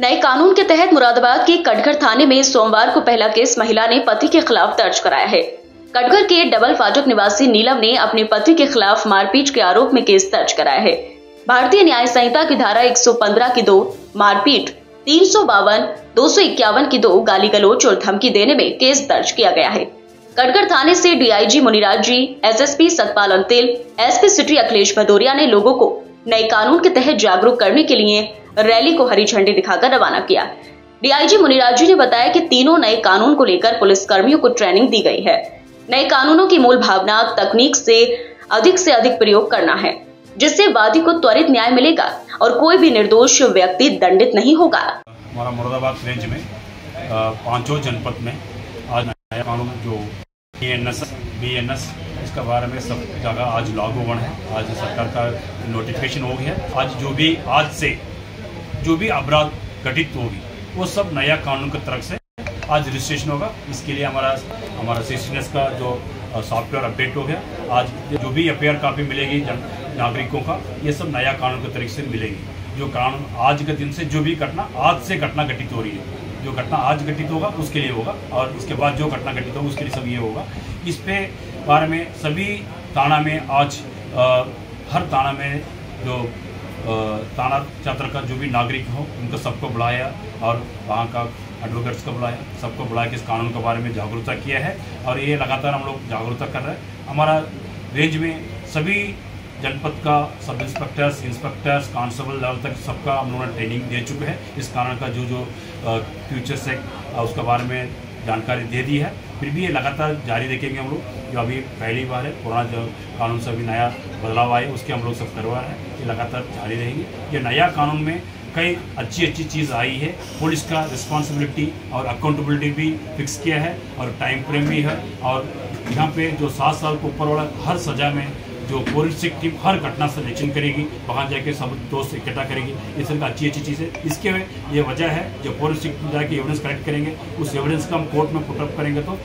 नए कानून के तहत मुरादाबाद के कटघर थाने में सोमवार को पहला केस महिला ने पति के खिलाफ दर्ज कराया है। कटघर के डबल फाटक निवासी नीलम ने अपने पति के खिलाफ मारपीट के आरोप में केस दर्ज कराया है। भारतीय न्याय संहिता की धारा 115 की दो, मारपीट तीन सौ बावन, दो सौ इक्यावन की दो गाली गलोच और धमकी देने में केस दर्ज किया गया है। कटघर थाने से DIG Muniraj ji, SSP Satpal Antil, SP city Akhilesh Bhadauria ने लोगों को नए कानून के तहत जागरूक करने के लिए रैली को हरी झंडी दिखाकर रवाना किया। डीआईजी मुनिराज ने बताया कि तीनों नए कानून को लेकर पुलिस कर्मियों को ट्रेनिंग दी गई है। नए कानूनों की मूल भावना तकनीक से अधिक से अधिक प्रयोग करना है, जिससे वादी को त्वरित न्याय मिलेगा और कोई भी निर्दोष व्यक्ति दंडित नहीं होगा। हमारा मुरादाबाद रेंज में पाँचों जनपद में आज नया कानून जो बी एन एस इसके बारे में सब जगह आज लागू हुआ है। आज सरकार का नोटिफिकेशन हो गया। आज जो भी, आज से जो भी अपराध घटित होगी, वो सब नया कानून की तरफ़ से आज रजिस्ट्रेशन होगा। इसके लिए हमारा हमारा सीसीनेस का जो सॉफ्टवेयर अपडेट हो गया। आज जो भी अपेयर कापी मिलेगी जन, नागरिकों का, ये सब नया कानून के तरीके से मिलेगी। जो कानून आज के दिन से जो भी घटना, आज से घटना घटित हो रही है। जो घटना आज घटित होगा, उसके लिए होगा और इसके बाद जो घटना घटित होगा, उसके लिए सब ये होगा। इस पे बारे में सभी थाना में आज आ, हर थाना में जो थाना छात्र का जो भी नागरिक हो उनको सबको बुलाया और वहाँ का एडवोकेट्स को बुलाया। सबको बुलाया कि इस कानून के बारे में जागरूकता किया है और ये लगातार हम लोग जागरूकता कर रहे हैं। हमारा रेंज में सभी जनपद का सब इंस्पेक्टर्स इंस्पेक्टर्स कांस्टेबल लेवल तक सबका हम लोगों ने ट्रेनिंग दे चुके हैं। इस कारण का जो जो फ्यूचर्स है उसके बारे में जानकारी दे दी है। फिर भी ये लगातार जारी रखेंगे हम लोग, जो अभी पहली बार है, पुराना जो कानून से अभी नया बदलाव आए उसके हम लोग सब करवा रहे हैं, ये लगातार जारी रहेंगे। ये नया कानून में कई अच्छी अच्छी चीज़ आई है, पुलिस का रिस्पॉन्सिबिलिटी और अकाउंटेबिलिटी भी फिक्स किया है, और टाइम फ्रेम भी है, और यहाँ पे जो सात साल के ऊपर वाला हर सज़ा में जो फोरेंसिक टीम हर घटना से निचिन करेगी वहाँ जाके सब दोस्त इकट्ठा करेगी। इस तरह अच्छी अच्छी चीज़ है। इसके ये वजह है, जो फोरेंसिक जाके एविडेंस कलेक्ट करेंगे, उस एविडेंस का हम कोर्ट में पुटअप करेंगे तो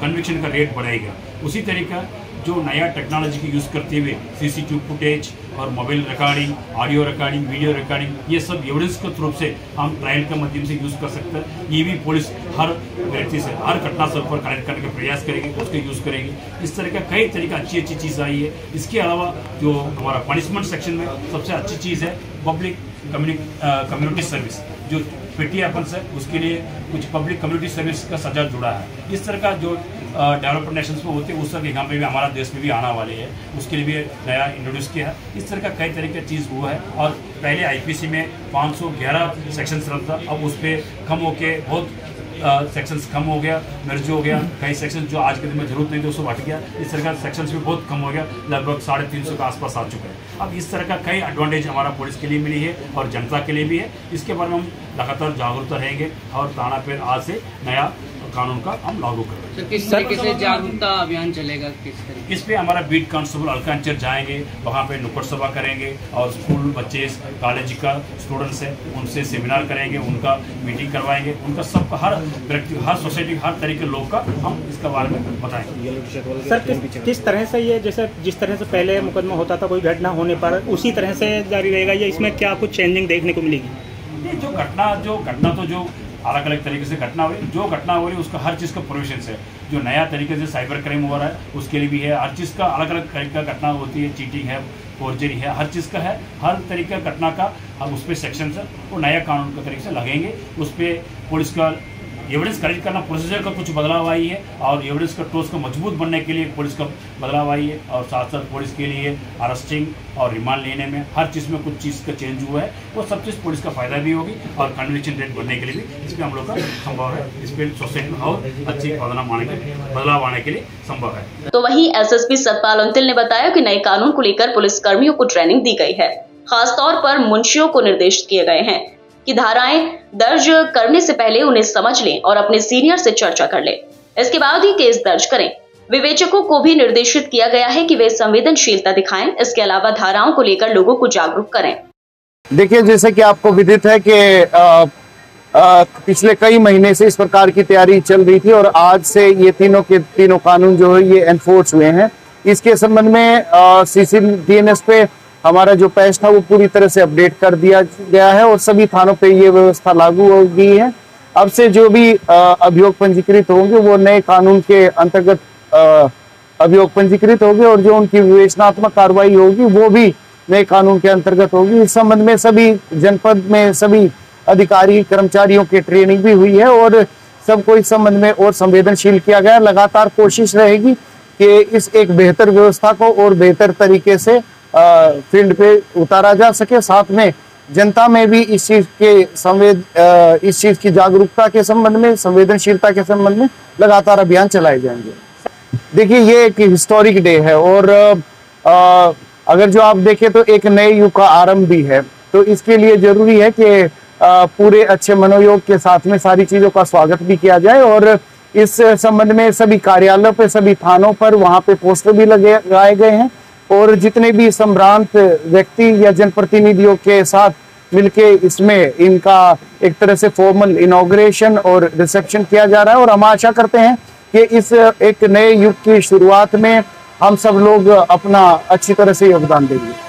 कन्विक्शन का रेट बढ़ेगा उसी तरीका जो नया टेक्नोलॉजी की यूज़ करते हुए सीसीटीवी फुटेज और mobile recording audio recording video recording ये सब एविडेंस के थ्रू से हम ट्रायल के माध्यम से यूज़ कर सकते हैं। ये भी पुलिस हर व्यक्ति से, हर घटना से ऊपर कनेक्ट करने का प्रयास करेगी, उसके यूज़ करेगी। इस तरह का कई तरीका अच्छी अच्छी चीज़ आई है। इसके अलावा जो हमारा पनिशमेंट सेक्शन में सबसे अच्छी चीज़ है पब्लिक कम्युनिटी सर्विस जो पेटी अपन से, उसके लिए कुछ पब्लिक कम्युनिटी सर्विस का सजा जुड़ा है। इस तरह का जो डेवलपमेंट नेशन में होते हैं, उस तरह यहाँ पे भी हमारा देश में भी आना वाले है। उसके लिए भी नया इंट्रोड्यूस किया है। इस तरह का कई तरह की चीज़ हुआ है और पहले आईपीसी में 511 सेक्शन था, अब उस पर कम होके बहुत सेक्शंस कम हो गया मर्ज हो गया। कई सेक्शन जो आज के दिन में ज़रूरत नहीं थी उसको हट गया। इस तरह का सेक्शंस भी बहुत कम हो गया, लगभग साढ़े तीन सौ के आसपास आ चुका है। अब इस तरह का कई एडवांटेज हमारा पुलिस के लिए मिली है और जनता के लिए भी है। इसके बारे में हम लगातार जागरूकता रहेंगे और ताना पेड़ आज से नया कानून का हम लागू कर रहे हैं। किस तरीके से जागरूकता अभियान चलेगा किस तरीके इस पे हमारा बीट कांस्टेबल अलकांचर जाएँगे वहाँ पे नुक्कड़ सभा करेंगे और स्कूल बच्चे कॉलेज का स्टूडेंट्स है उनसे सेमिनार करेंगे उनका मीटिंग करवाएँगे उनका सबका हर व्यक्ति हर सोसाइटी हर तरीके लोग का हम इसके बारे में बताएँगे। सर किस, किस तरह से ये जैसे जिस तरह से पहले मुकदमा होता था कोई घटना होने पर उसी तरह से जारी रहेगा या इसमें क्या कुछ चेंजिंग देखने को मिलेगी? ये जो घटना जो घटना तो जो अलग अलग तरीके से घटना हो रही जो घटना हो रही है, उसका हर चीज़ का प्रोविज़न है। जो नया तरीके से साइबर क्राइम हो रहा है, उसके लिए भी है। हर चीज़ का अलग अलग तरीके का घटना होती है। चीटिंग है फोर्जरी है, हर चीज़ का है। हर तरीके का घटना का उस पर सेक्शन से वो नया कानून के तरीके से लगेंगे। उस पर पुलिस का एविडेंस कलेक्ट करना प्रोसीजर का कुछ बदलाव आई है और एविडेंस का टोस को मज़बूत बनने के लिए पुलिस का बदलाव आई है और साथ साथ पुलिस के लिए अरेस्टिंग और रिमांड लेने में हर चीज़ में कुछ चीज़ का चेंज हुआ है। वो सब चीज़ पुलिस का फ़ायदा भी होगी और कन्विक्शन रेट बढ़ने के लिए भी। इसमें हम लोग का संभव है। इस पर सोसाइटी में और अच्छी बदलाव आने के बदलाव आने के लिए संभव है। तो वही S S P Satpal Antil ने बताया की नए कानून को लेकर पुलिस कर्मियों को ट्रेनिंग दी गई है। खासतौर पर मुंशियों को निर्देश किए गए हैं। की धाराएँ दर्ज करने से पहले उन्हें समझ लें और अपने सीनियर से चर्चा कर लें। इसके बाद ही केस दर्ज करें। विवेचकों को भी निर्देशित किया गया है कि वे संवेदनशीलता दिखाएँ। इसके अलावा धाराओं को लेकर लोगों को जागरूक करें। देखिए, जैसे कि आपको विदित है कि पिछले कई महीने से इस प्रकार की तैयारी चल रही थी और आज से ये तीनों के तीनों कानून जो है, ये एनफोर्स हुए हैं। इसके संबंध में सी सी पे हमारा जो पैच था वो पूरी तरह से अपडेट कर दिया गया है और सभी थानों पे ये व्यवस्था लागू हो गई है। अब से जो भी अभियोग पंजीकृत होंगे, वो नए कानून के अंतर्गत अभियोग पंजीकृत होंगे और जो उनकी विवेचनात्मक कार्रवाई होगी, वो भी नए कानून के अंतर्गत होगी। इस संबंध में सभी जनपद में सभी अधिकारी, कर्मचारियों की ट्रेनिंग भी हुई है और सबको इस संबंध में और संवेदनशील किया गया। लगातार कोशिश रहेगी कि इस एक बेहतर व्यवस्था को और बेहतर तरीके से फ़ील्ड पे उतारा जा सके साथ में जनता में भी इस चीज़ के संवेद इस चीज़ की जागरूकता के संबंध में संवेदनशीलता के संबंध में लगातार अभियान चलाए जाएँगे। देखिए ये एक हिस्टोरिक डे है और अ, अगर जो आप देखें तो एक नए युग का आरंभ भी है। तो इसके लिए ज़रूरी है कि पूरे अच्छे मनोयोग के साथ में सारी चीज़ों का स्वागत भी किया जाए और इस संबंध में सभी कार्यालयों पर सभी थानों पर वहाँ पे पोस्टर भी लगे लगाए गए हैं। और जितने भी सम्रांत व्यक्ति या जनप्रतिनिधियों के साथ मिलके इसमें इनका एक तरह से फॉर्मल इनोग्रेशन और रिसेप्शन किया जा रहा है। और हम आशा करते हैं कि इस एक नए युग की शुरुआत में हम सब लोग अपना अच्छी तरह से योगदान देंगे।